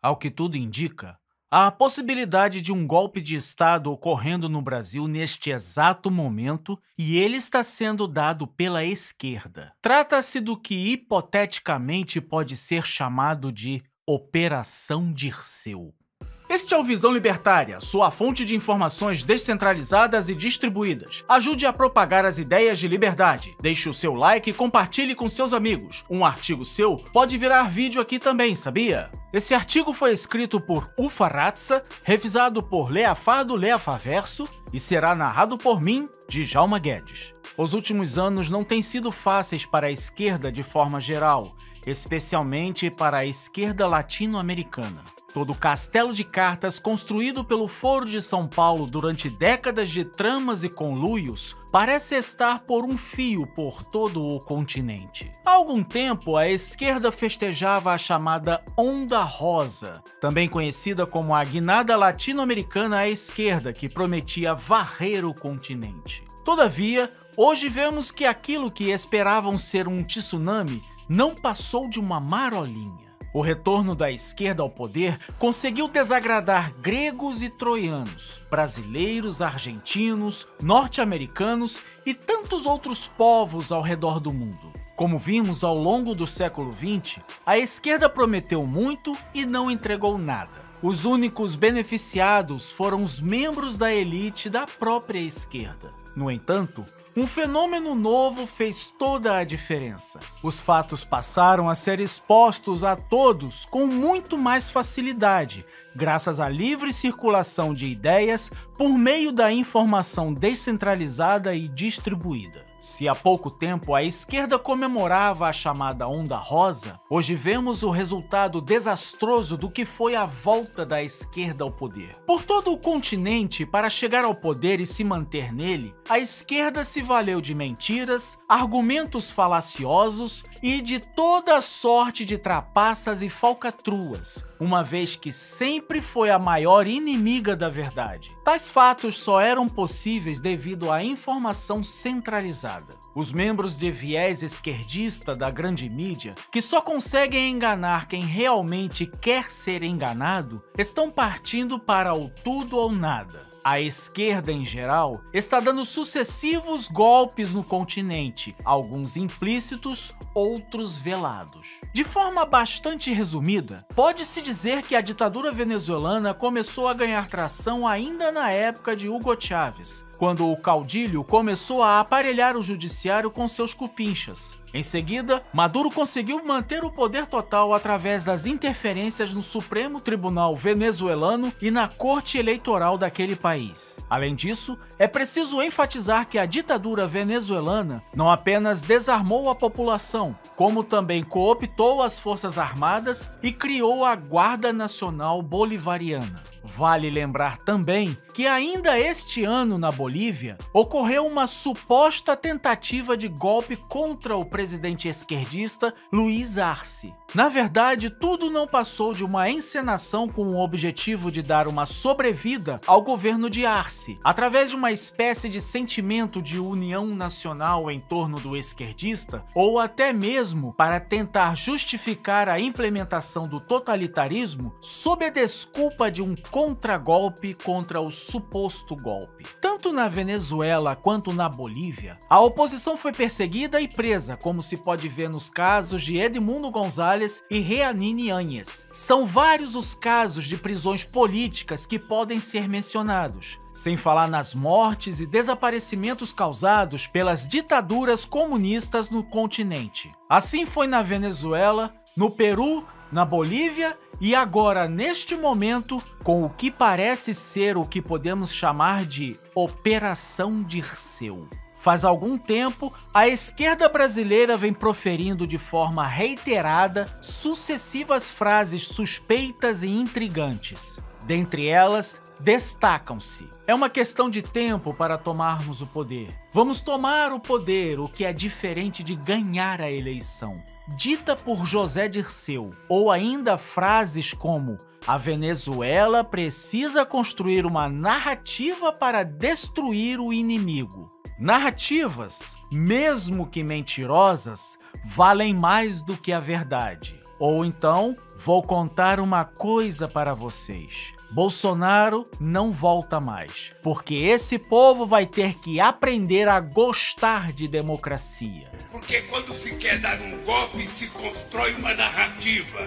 Ao que tudo indica, há a possibilidade de um golpe de Estado ocorrendo no Brasil neste exato momento e ele está sendo dado pela esquerda. Trata-se do que hipoteticamente pode ser chamado de Operação Dirceu. Este é o Visão Libertária, sua fonte de informações descentralizadas e distribuídas. Ajude a propagar as ideias de liberdade. Deixe o seu like e compartilhe com seus amigos. Um artigo seu pode virar vídeo aqui também, sabia? Esse artigo foi escrito por Ufa Ratza, revisado por Leafardo Leafaverso e será narrado por mim, Djalma Guedes. Os últimos anos não têm sido fáceis para a esquerda de forma geral, especialmente para a esquerda latino-americana. Todo castelo de cartas construído pelo Foro de São Paulo durante décadas de tramas e conluios parece estar por um fio por todo o continente. Há algum tempo, a esquerda festejava a chamada Onda Rosa, também conhecida como a guinada latino-americana à esquerda, que prometia varrer o continente. Todavia, hoje vemos que aquilo que esperavam ser um tsunami não passou de uma marolinha. O retorno da esquerda ao poder conseguiu desagradar gregos e troianos, brasileiros, argentinos, norte-americanos e tantos outros povos ao redor do mundo. Como vimos ao longo do século XX, a esquerda prometeu muito e não entregou nada. Os únicos beneficiados foram os membros da elite da própria esquerda. No entanto, um fenômeno novo fez toda a diferença. Os fatos passaram a ser expostos a todos com muito mais facilidade, graças à livre circulação de ideias por meio da informação descentralizada e distribuída. Se há pouco tempo a esquerda comemorava a chamada Onda Rosa, hoje vemos o resultado desastroso do que foi a volta da esquerda ao poder. Por todo o continente, para chegar ao poder e se manter nele, a esquerda se valeu de mentiras, argumentos falaciosos e de toda sorte de trapaças e falcatruas, uma vez que sempre foi a maior inimiga da verdade. Tais fatos só eram possíveis devido à informação centralizada. Os membros de viés esquerdista da grande mídia, que só conseguem enganar quem realmente quer ser enganado, estão partindo para o tudo ou nada. A esquerda, em geral, está dando sucessivos golpes no continente, alguns implícitos, outros velados. De forma bastante resumida, pode-se dizer que a ditadura venezuelana começou a ganhar tração ainda na época de Hugo Chávez, quando o caudilho começou a aparelhar o judiciário com seus cupinchas. Em seguida, Maduro conseguiu manter o poder total através das interferências no Supremo Tribunal venezuelano e na corte eleitoral daquele país. Além disso, é preciso enfatizar que a ditadura venezuelana não apenas desarmou a população, como também cooptou as forças armadas e criou a Guarda Nacional Bolivariana. Vale lembrar também que ainda este ano na Bolívia ocorreu uma suposta tentativa de golpe contra o presidente esquerdista Luiz Arce. Na verdade, tudo não passou de uma encenação com o objetivo de dar uma sobrevida ao governo de Arce, através de uma espécie de sentimento de união nacional em torno do esquerdista, ou até mesmo para tentar justificar a implementação do totalitarismo sob a desculpa de um contragolpe contra o suposto golpe. Tanto na Venezuela quanto na Bolívia, a oposição foi perseguida e presa, como se pode ver nos casos de Edmundo Gonzalez e Reanine Anhes. São vários os casos de prisões políticas que podem ser mencionados, sem falar nas mortes e desaparecimentos causados pelas ditaduras comunistas no continente. Assim foi na Venezuela, no Peru, na Bolívia e agora, neste momento, com o que parece ser o que podemos chamar de Operação Dirceu. Faz algum tempo, a esquerda brasileira vem proferindo de forma reiterada sucessivas frases suspeitas e intrigantes. Dentre elas, destacam-se. É uma questão de tempo para tomarmos o poder. Vamos tomar o poder, o que é diferente de ganhar a eleição dita por José Dirceu, ou ainda frases como a Venezuela precisa construir uma narrativa para destruir o inimigo. Narrativas, mesmo que mentirosas, valem mais do que a verdade. Ou então, vou contar uma coisa para vocês. Bolsonaro não volta mais, porque esse povo vai ter que aprender a gostar de democracia. Porque quando se quer dar um golpe, se constrói uma narrativa.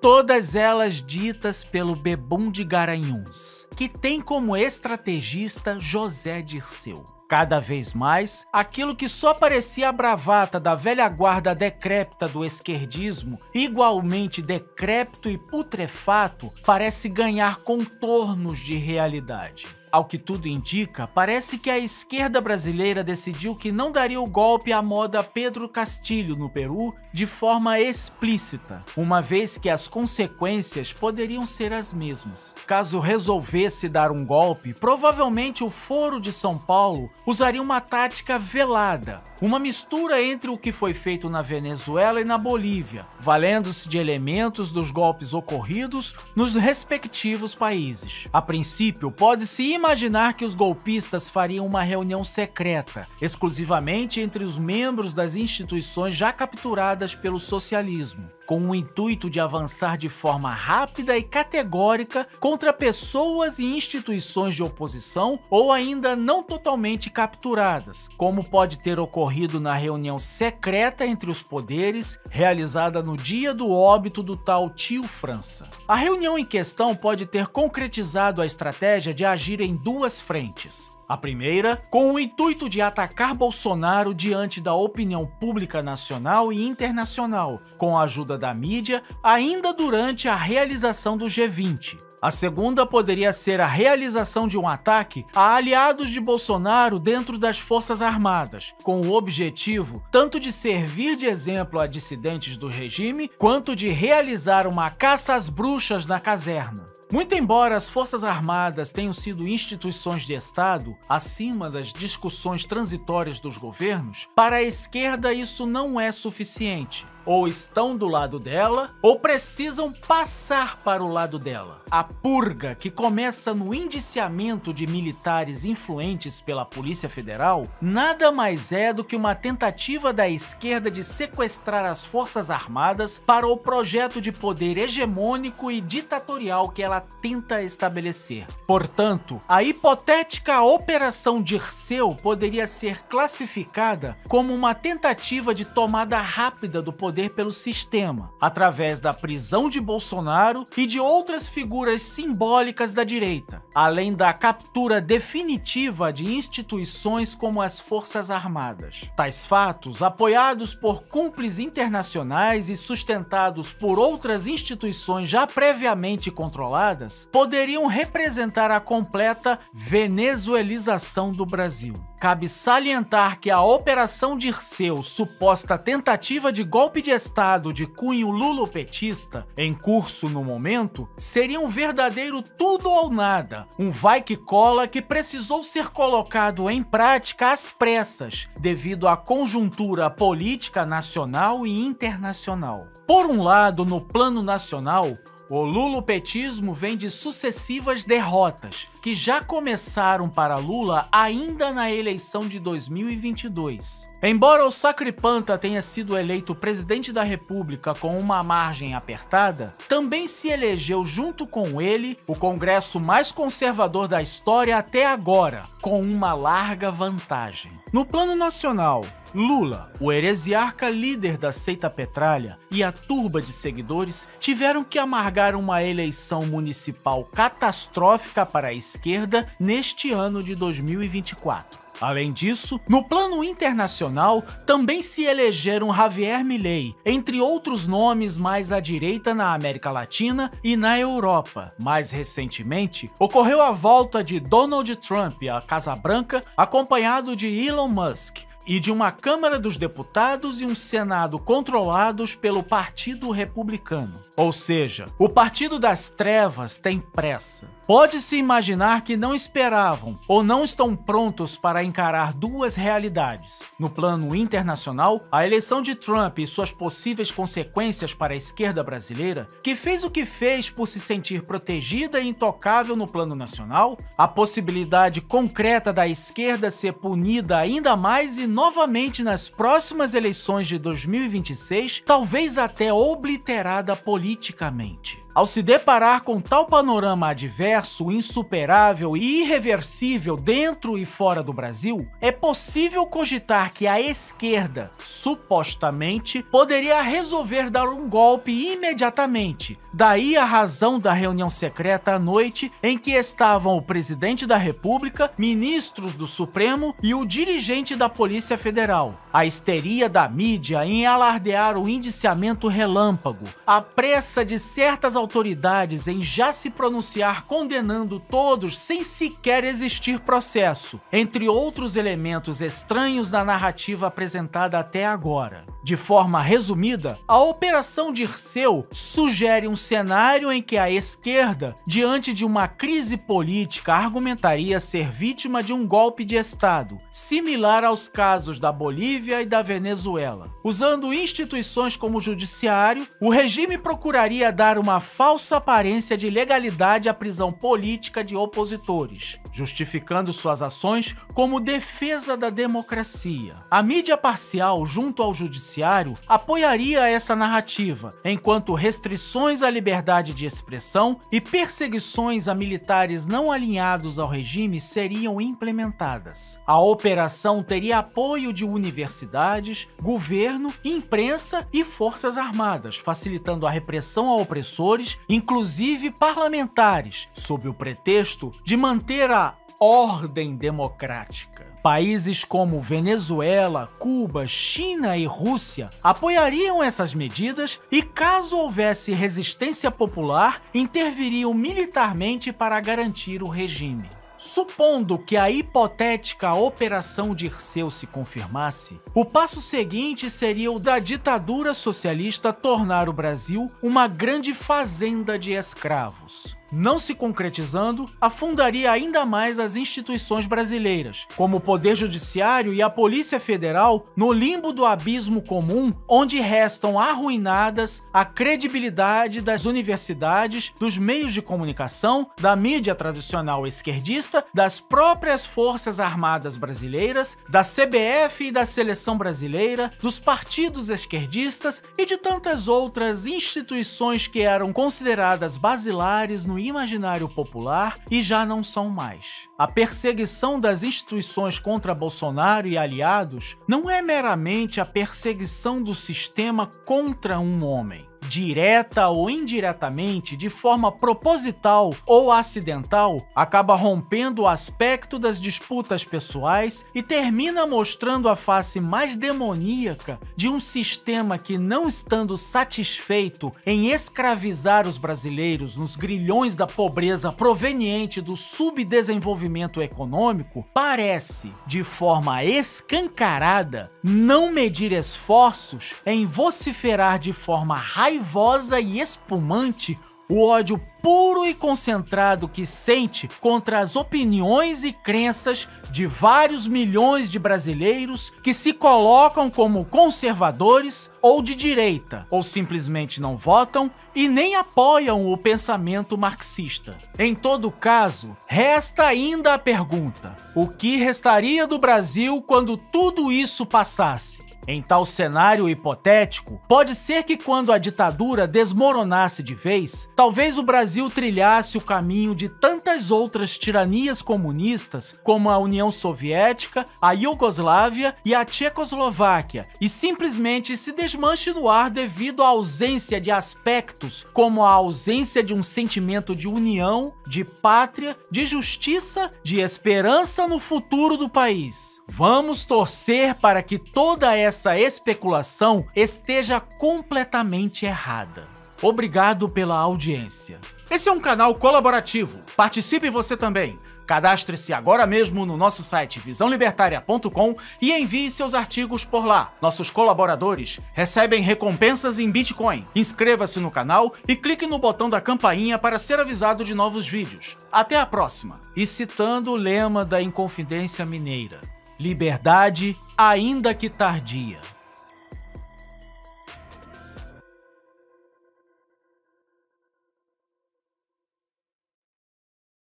Todas elas ditas pelo Bebum de Garanhuns, que tem como estrategista José Dirceu. Cada vez mais, aquilo que só parecia a bravata da velha guarda decrépita do esquerdismo, igualmente decrépito e putrefato, parece ganhar contornos de realidade. Ao que tudo indica, parece que a esquerda brasileira decidiu que não daria o golpe à moda Pedro Castilho no Peru de forma explícita, uma vez que as consequências poderiam ser as mesmas. Caso resolvesse dar um golpe, provavelmente o Foro de São Paulo usaria uma tática velada, uma mistura entre o que foi feito na Venezuela e na Bolívia, valendo-se de elementos dos golpes ocorridos nos respectivos países. A princípio, pode-se imaginar que os golpistas fariam uma reunião secreta, exclusivamente entre os membros das instituições já capturadas pelo socialismo, com o intuito de avançar de forma rápida e categórica contra pessoas e instituições de oposição ou ainda não totalmente capturadas, como pode ter ocorrido na reunião secreta entre os poderes realizada no dia do óbito do tal tio França. A reunião em questão pode ter concretizado a estratégia de agir em duas frentes. A primeira, com o intuito de atacar Bolsonaro diante da opinião pública nacional e internacional, com a ajuda da mídia, ainda durante a realização do G20. A segunda poderia ser a realização de um ataque a aliados de Bolsonaro dentro das Forças Armadas, com o objetivo tanto de servir de exemplo a dissidentes do regime, quanto de realizar uma caça às bruxas na caserna. Muito embora as Forças Armadas tenham sido instituições de Estado acima das discussões transitórias dos governos, para a esquerda isso não é suficiente ou estão do lado dela ou precisam passar para o lado dela. A purga, que começa no indiciamento de militares influentes pela Polícia Federal, nada mais é do que uma tentativa da esquerda de sequestrar as Forças Armadas para o projeto de poder hegemônico e ditatorial que ela tenta estabelecer. Portanto, a hipotética Operação Dirceu poderia ser classificada como uma tentativa de tomada rápida do poder poder pelo sistema, através da prisão de Bolsonaro e de outras figuras simbólicas da direita, além da captura definitiva de instituições como as Forças Armadas. Tais fatos, apoiados por cúmplices internacionais e sustentados por outras instituições já previamente controladas, poderiam representar a completa venezuelização do Brasil. Cabe salientar que a Operação Dirceu, suposta tentativa de golpe de Estado de cunho lulopetista, em curso no momento, seria um verdadeiro tudo ou nada, um vai que cola que precisou ser colocado em prática às pressas, devido à conjuntura política nacional e internacional. Por um lado, no plano nacional, o lulopetismo vem de sucessivas derrotas, que já começaram para Lula ainda na eleição de 2022. Embora o Sacripanta tenha sido eleito presidente da República com uma margem apertada, também se elegeu junto com ele o Congresso mais conservador da história até agora, com uma larga vantagem. No plano nacional, Lula, o heresiarca líder da seita petralha e a turba de seguidores tiveram que amargar uma eleição municipal catastrófica para a esquerda neste ano de 2024. Além disso, no plano internacional, também se elegeram Javier Milei, entre outros nomes mais à direita na América Latina e na Europa. Mais recentemente, ocorreu a volta de Donald Trump à Casa Branca, acompanhado de Elon Musk, e de uma Câmara dos Deputados e um Senado controlados pelo Partido Republicano. Ou seja, o Partido das Trevas tem pressa. Pode-se imaginar que não esperavam ou não estão prontos para encarar duas realidades. No plano internacional, a eleição de Trump e suas possíveis consequências para a esquerda brasileira, que fez o que fez por se sentir protegida e intocável no plano nacional, a possibilidade concreta da esquerda ser punida ainda mais e novamente nas próximas eleições de 2026, talvez até obliterada politicamente. Ao se deparar com tal panorama adverso, insuperável e irreversível dentro e fora do Brasil, é possível cogitar que a esquerda, supostamente, poderia resolver dar um golpe imediatamente. Daí a razão da reunião secreta à noite em que estavam o presidente da República, ministros do Supremo e o dirigente da Polícia Federal. A histeria da mídia em alardear o indiciamento relâmpago, a pressa de certas autoridades em já se pronunciar condenando todos sem sequer existir processo, entre outros elementos estranhos da narrativa apresentada até agora. De forma resumida, a Operação Dirceu sugere um cenário em que a esquerda, diante de uma crise política, argumentaria ser vítima de um golpe de Estado, similar aos casos da Bolívia e da Venezuela. Usando instituições como o judiciário, o regime procuraria dar uma falsa aparência de legalidade à prisão política de opositores, justificando suas ações como defesa da democracia. A mídia parcial, junto ao judiciário, apoiaria essa narrativa, enquanto restrições à liberdade de expressão e perseguições a militares não alinhados ao regime seriam implementadas. A operação teria apoio de universidades, governo, imprensa e forças armadas, facilitando a repressão a opressores, inclusive parlamentares, sob o pretexto de manter a ordem democrática. Países como Venezuela, Cuba, China e Rússia apoiariam essas medidas e, caso houvesse resistência popular, interviriam militarmente para garantir o regime. Supondo que a hipotética Operação Dirceu se confirmasse, o passo seguinte seria o da ditadura socialista tornar o Brasil uma grande fazenda de escravos não se concretizando, afundaria ainda mais as instituições brasileiras, como o Poder Judiciário e a Polícia Federal, no limbo do abismo comum, onde restam arruinadas a credibilidade das universidades, dos meios de comunicação, da mídia tradicional esquerdista, das próprias Forças Armadas brasileiras, da CBF e da Seleção Brasileira, dos partidos esquerdistas e de tantas outras instituições que eram consideradas basilares no imaginário popular e já não são mais. A perseguição das instituições contra Bolsonaro e aliados não é meramente a perseguição do sistema contra um homem direta ou indiretamente, de forma proposital ou acidental, acaba rompendo o aspecto das disputas pessoais e termina mostrando a face mais demoníaca de um sistema que, não estando satisfeito em escravizar os brasileiros nos grilhões da pobreza proveniente do subdesenvolvimento econômico, parece, de forma escancarada, não medir esforços em vociferar de forma raivosa raivosa e espumante o ódio puro e concentrado que sente contra as opiniões e crenças de vários milhões de brasileiros que se colocam como conservadores ou de direita, ou simplesmente não votam e nem apoiam o pensamento marxista. Em todo caso, resta ainda a pergunta: o que restaria do Brasil quando tudo isso passasse? Em tal cenário hipotético, pode ser que quando a ditadura desmoronasse de vez, talvez o Brasil trilhasse o caminho de tantas outras tiranias comunistas, como a União Soviética, a Iugoslávia e a Tchecoslováquia, e simplesmente se desmanche no ar devido à ausência de aspectos como a ausência de um sentimento de união, de pátria, de justiça, de esperança no futuro do país. Vamos torcer para que toda essa essa especulação esteja completamente errada. Obrigado pela audiência. Esse é um canal colaborativo. Participe você também. Cadastre-se agora mesmo no nosso site visãolibertaria.com e envie seus artigos por lá. Nossos colaboradores recebem recompensas em Bitcoin. Inscreva-se no canal e clique no botão da campainha para ser avisado de novos vídeos. Até a próxima! E citando o lema da Inconfidência Mineira: Liberdade ainda que tardia.